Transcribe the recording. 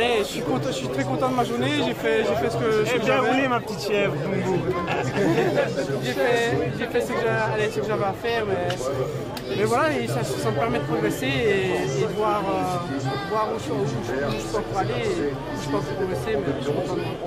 allez, je suis, content, je suis très content de ma journée. J'ai fait, j'ai fait ce que, ce Eh bien roulé ma petite chèvre. J'ai fait, fait ce que j'avais à faire, mais, mais voilà, et ça, ça me permet de progresser et, et de voir, euh, voir où, je, où je- où je peux aller et où je peux encore progresser. Mais je suis content de moi.